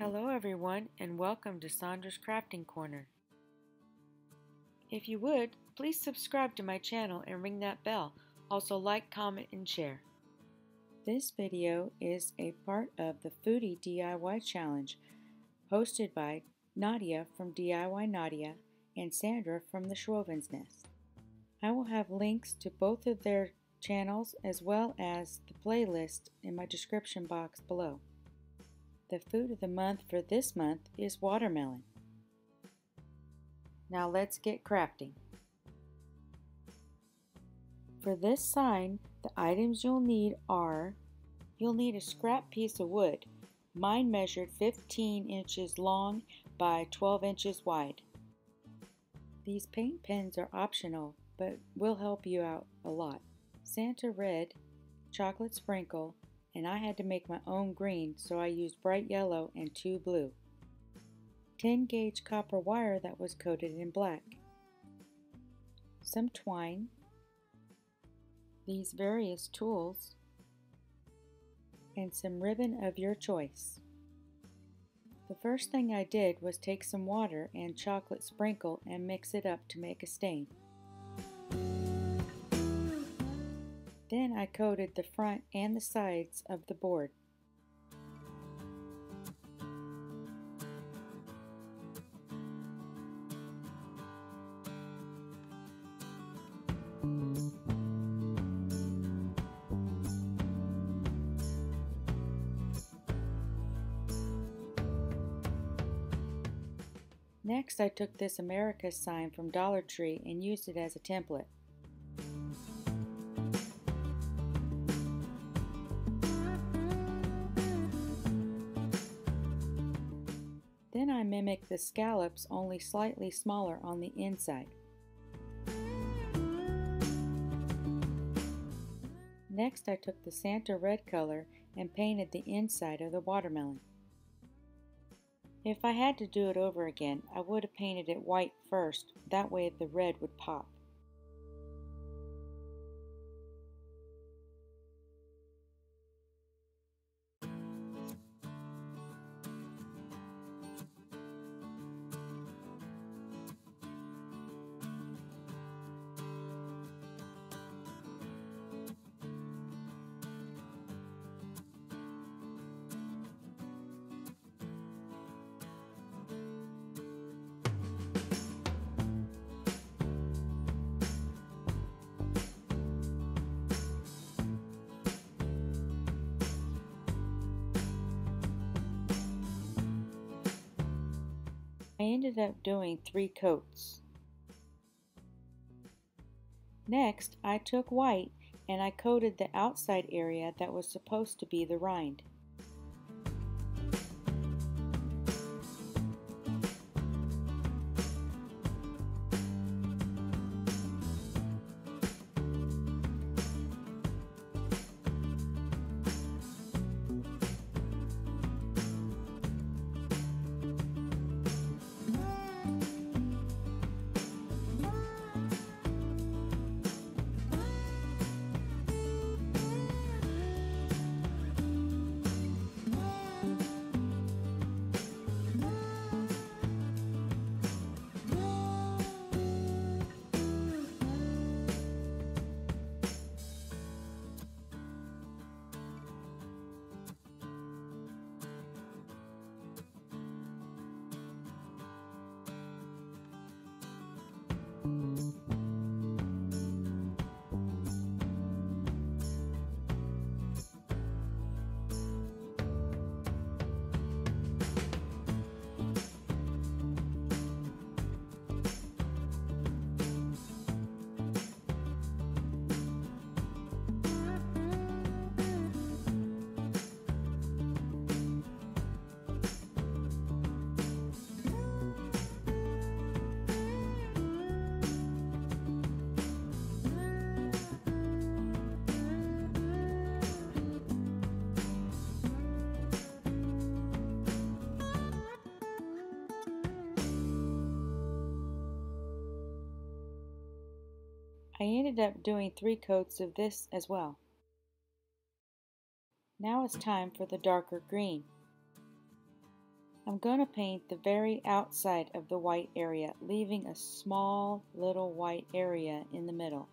Hello everyone and welcome to Sondra's Crafting Corner. If you would, please subscribe to my channel and ring that bell. Also like, comment, and share. This video is a part of the Foodie DIY Challenge hosted by Nadia from DIY Nadia and Sandra from the Schwowin's Nest. I will have links to both of their channels as well as the playlist in my description box below. The food of the month for this month is watermelon. Now let's get crafting. For this sign, the items you'll need are You'll need a scrap piece of wood. Mine measured 15 inches long by 12 inches wide. These paint pens are optional, but will help you out a lot. Santa Red, Chocolate Sprinkle, and I had to make my own green so I used bright yellow and two blue. 10 gauge copper wire that was coated in black. Some twine. These various tools. And some ribbon of your choice. The first thing I did was take some water and chocolate sprinkle and mix it up to make a stain. Then I coated the front and the sides of the board. Next, I took this America sign from Dollar Tree and used it as a template. The scallops only slightly smaller on the inside. Next I took the Santa red color and painted the inside of the watermelon. If I had to do it over again, I would have painted it white first, that way the red would pop. I ended up doing three coats. Next, I took white and I coated the outside area that was supposed to be the rind. I ended up doing three coats of this as well. Now it's time for the darker green. I'm going to paint the very outside of the white area, leaving a small little white area in the middle.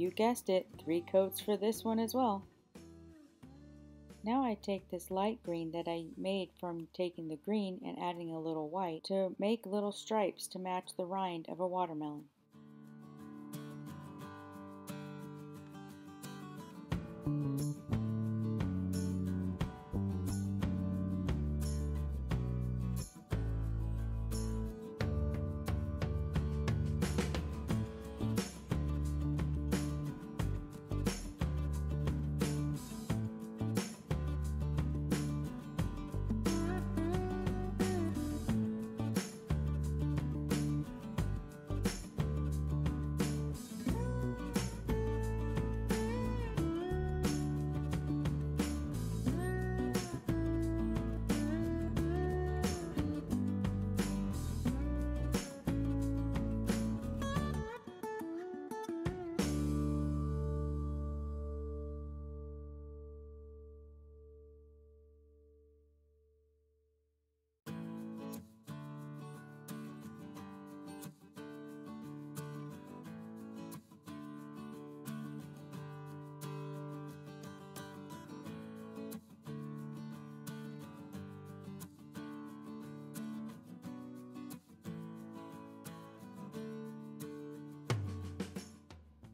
You guessed it, three coats for this one as well. Now I take this light green that I made from taking the green and adding a little white to make little stripes to match the rind of a watermelon.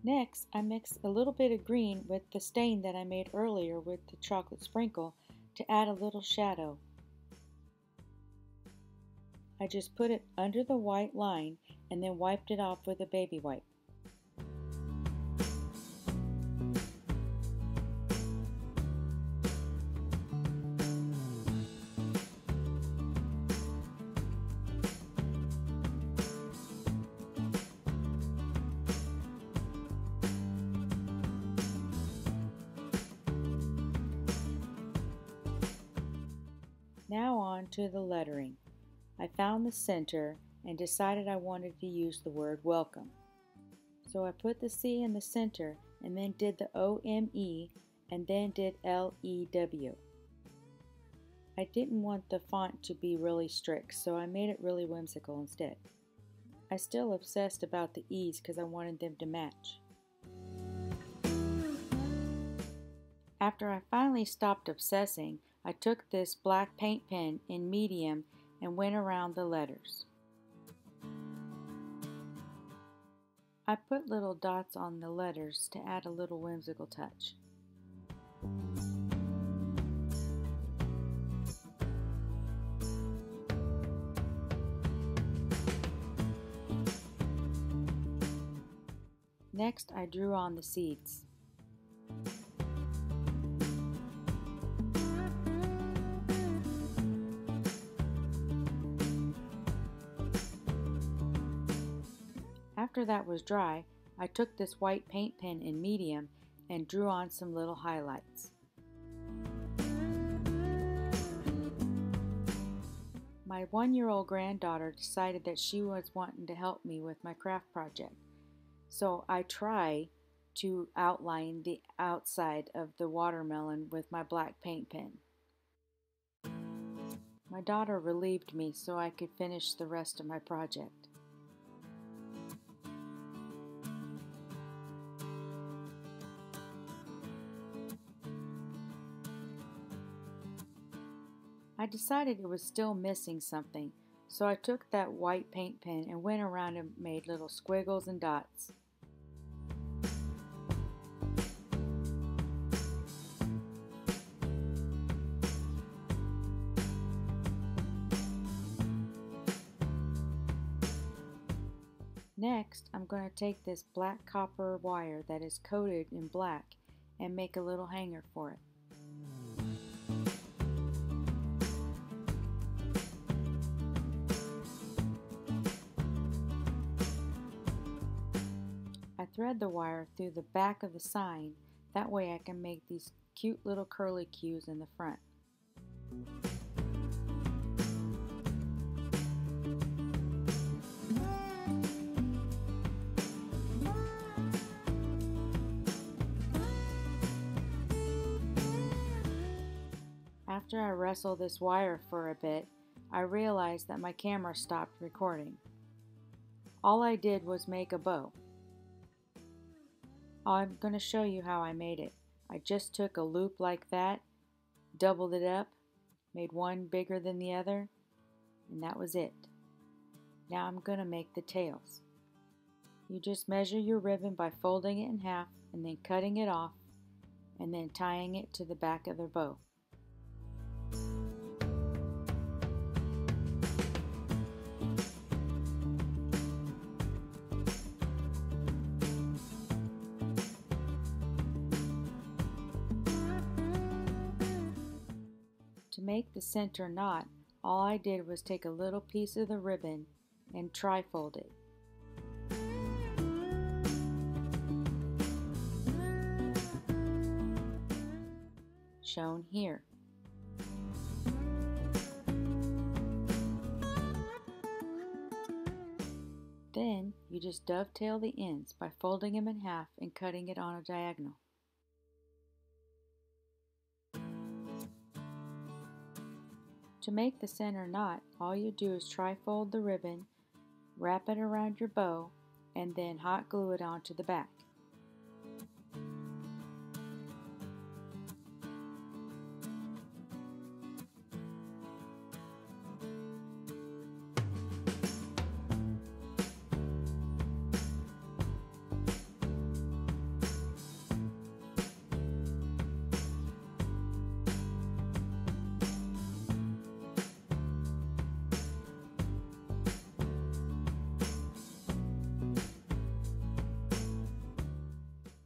Next, I mix a little bit of green with the stain that I made earlier with the chocolate sprinkle to add a little shadow. I just put it under the white line and then wiped it off with a baby wipe. To the lettering. I found the center and decided I wanted to use the word welcome. So I put the C in the center and then did the O-M-E and then did L-E-W. I didn't want the font to be really strict, so I made it really whimsical instead. I still obsessed about the E's because I wanted them to match. After I finally stopped obsessing, I took this black paint pen in medium and went around the letters. I put little dots on the letters to add a little whimsical touch. Next, I drew on the seeds. After that was dry, I took this white paint pen in medium and drew on some little highlights. My one-year-old granddaughter decided that she was wanting to help me with my craft project. So I try to outline the outside of the watermelon with my black paint pen. My daughter relieved me so I could finish the rest of my project. I decided it was still missing something, so I took that white paint pen and went around and made little squiggles and dots. Next, I'm going to take this black copper wire that is coated in black and make a little hanger for it. Thread the wire through the back of the sign, that way I can make these cute little curly cues in the front. After I wrestle this wire for a bit, I realized that my camera stopped recording. All I did was make a bow. I'm going to show you how I made it. I just took a loop like that, doubled it up, made one bigger than the other, and that was it. Now I'm going to make the tails. You just measure your ribbon by folding it in half and then cutting it off and then tying it to the back of the bow. Make the center knot, all I did was take a little piece of the ribbon and trifold it. Shown here. Then you just dovetail the ends by folding them in half and cutting it on a diagonal. To make the center knot, all you do is trifold the ribbon, wrap it around your bow, and then hot glue it onto the back.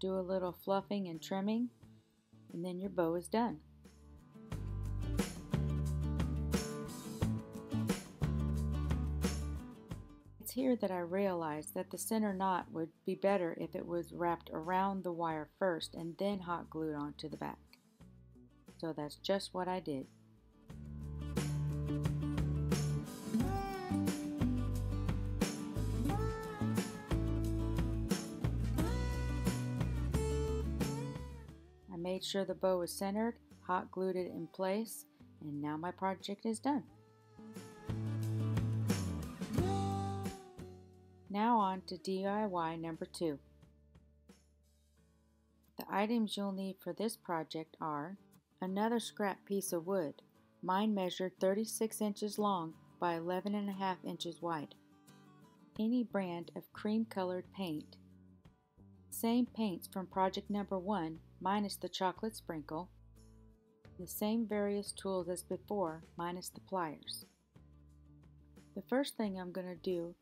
Do a little fluffing and trimming, and then your bow is done. It's here that I realized that the center knot would be better if it was wrapped around the wire first and then hot glued onto the back. So that's just what I did. Made sure the bow was centered, hot glued it in place, and now my project is done. Now on to DIY number two. The items you'll need for this project are another scrap piece of wood. Mine measured 36 inches long by 11 and a half inches wide. Any brand of cream colored paint. Same paints from project number one minus the chocolate sprinkle, the same various tools as before minus the pliers. The first thing I'm going to do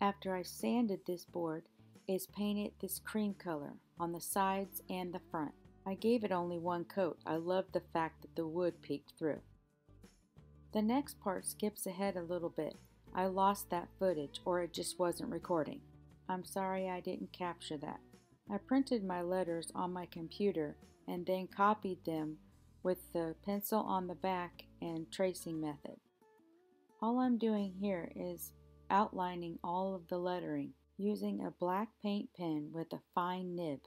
after I sanded this board is paint it this cream color on the sides and the front. I gave it only one coat. I love the fact that the wood peeked through. The next part skips ahead a little bit. I lost that footage or it just wasn't recording. I'm sorry I didn't capture that. I printed my letters on my computer and then copied them with the pencil on the back and tracing method. All I'm doing here is outlining all of the lettering using a black paint pen with a fine nib.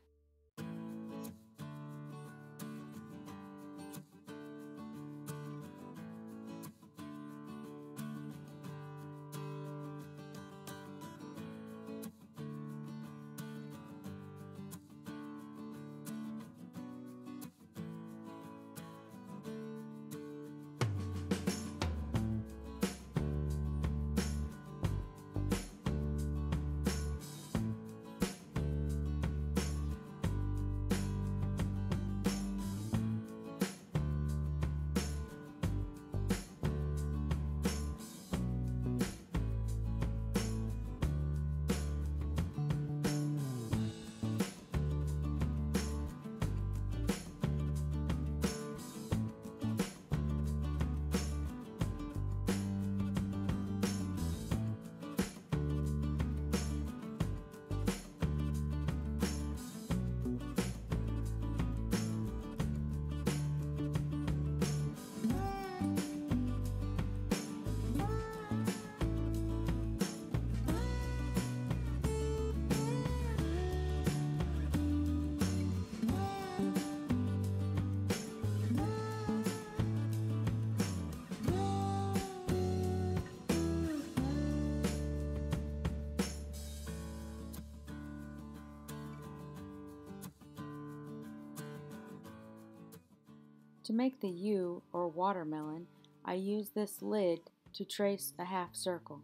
To make the U or watermelon, I use this lid to trace a half circle.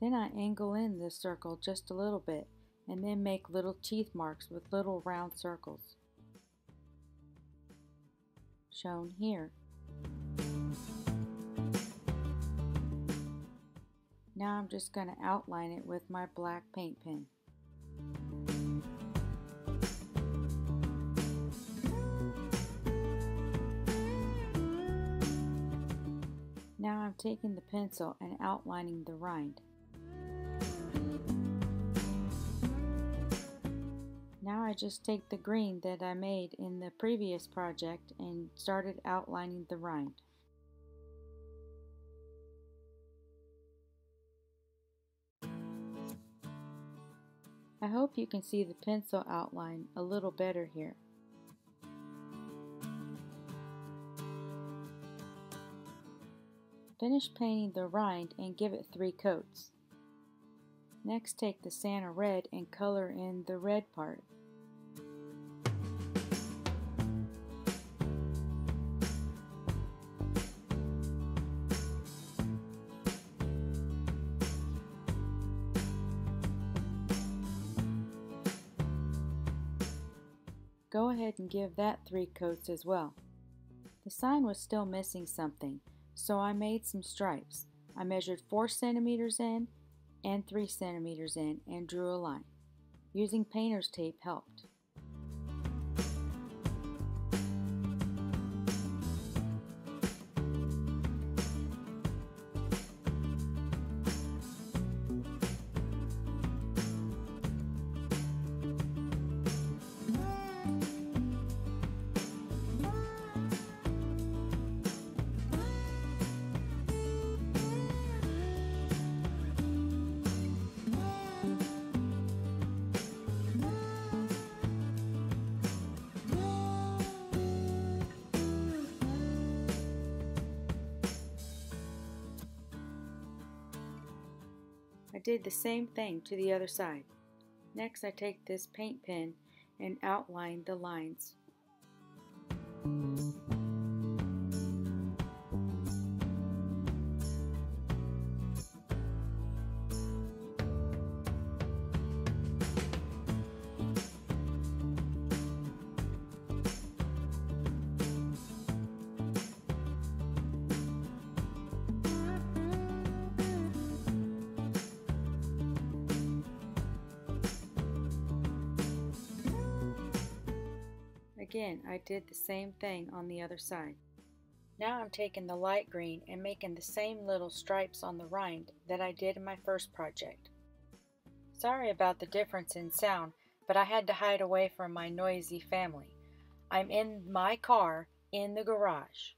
Then I angle in this circle just a little bit and then make little teeth marks with little round circles. Shown here. Now I'm just going to outline it with my black paint pen. Now I'm taking the pencil and outlining the rind. Now I just take the green that I made in the previous project and started outlining the rind. I hope you can see the pencil outline a little better here. Finish painting the rind and give it three coats. Next take the Santa red and color in the red part. Go ahead and give that three coats as well. The sign was still missing something, so I made some stripes. I measured 4 centimeters in and 3 centimeters in and drew a line. Using painter's tape helped. I did the same thing to the other side. Next I take this paint pen and outline the lines. I did the same thing on the other side. Now I'm taking the light green and making the same little stripes on the rind that I did in my first project. Sorry about the difference in sound, but I had to hide away from my noisy family. I'm in my car in the garage.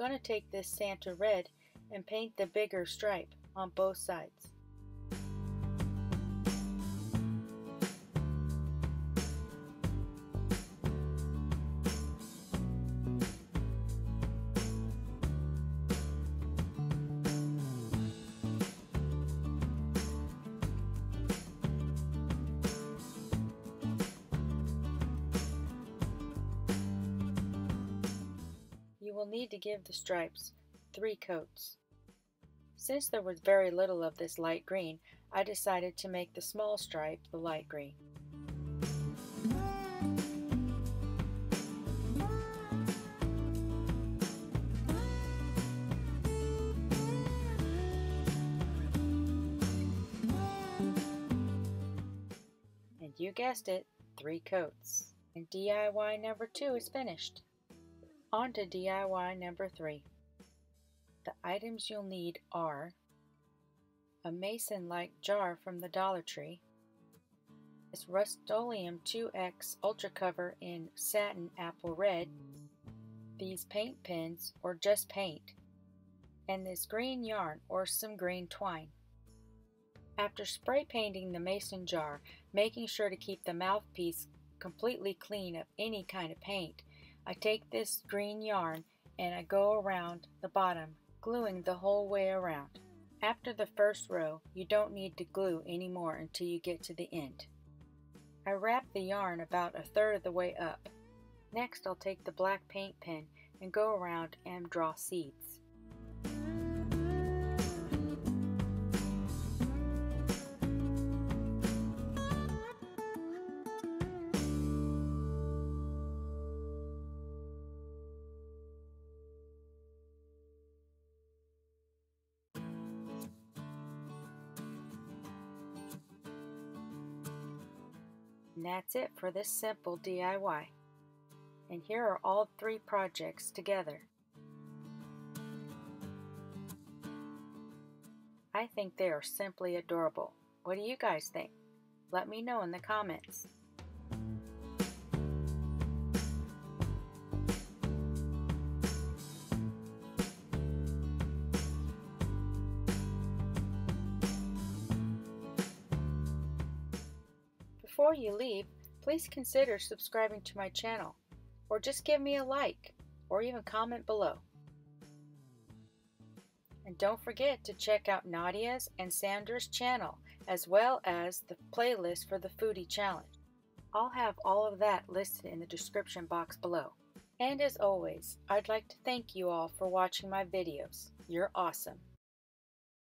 Going to take this Santa red and paint the bigger stripe on both sides. Will need to give the stripes three coats. Since there was very little of this light green, I decided to make the small stripe the light green. And you guessed it, three coats. And DIY number two is finished. On to DIY number three. The items you'll need are a mason-like jar from the Dollar Tree, this Rust-Oleum 2X Ultra Cover in Satin Apple Red, these paint pens or just paint, and this green yarn or some green twine. After spray painting the mason jar, making sure to keep the mouthpiece completely clean of any kind of paint, I take this green yarn and I go around the bottom, gluing the whole way around. After the first row, you don't need to glue anymore until you get to the end. I wrap the yarn about a third of the way up. Next I'll take the black paint pen and go around and draw seeds. That's it for this simple DIY. And here are all three projects together. I think they are simply adorable. What do you guys think? Let me know in the comments. Before you leave, please consider subscribing to my channel, or just give me a like, or even comment below. And don't forget to check out Nadia's and Sandra's channel, as well as the playlist for the Foodie Challenge. I'll have all of that listed in the description box below. And as always, I'd like to thank you all for watching my videos. You're awesome.